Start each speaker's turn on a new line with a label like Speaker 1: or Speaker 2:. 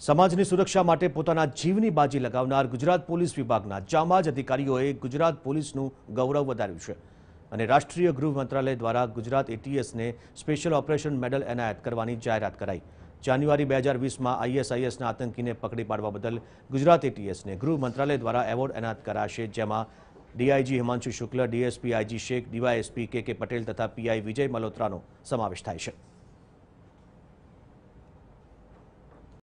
Speaker 1: સમાજની સુરક્ષા માટે પોતાના જીવની બાજી લગાવનાર ગુજરાત પોલીસ વિભાગના જામાજ અધિકારીઓએ ગુજરાત પોલીસનું ગૌરવ વધાર્યું છે અને રાષ્ટ્રીય ગૃહ મંત્રાલય દ્વારા ગુજરાત એટીએસને સ્પેશિયલ ઓપરેશન મેડલ એનાયત કરવાની જાહેરાત કરાઈ જાન્યુઆરી બે હજાર વીસમાં આઈએસઆઈએસના આતંકીને પકડી પાડવા બદલ ગુજરાત એટીએસને ગૃહ મંત્રાલય દ્વારા એવોર્ડ એનાયત કરાશે જેમાં DIG Himanshu Shukla DSP IG Sheikh DySP K K Patel તથા પીઆઈ વિજય મલ્હોત્રાનો સમાવેશ થાય છે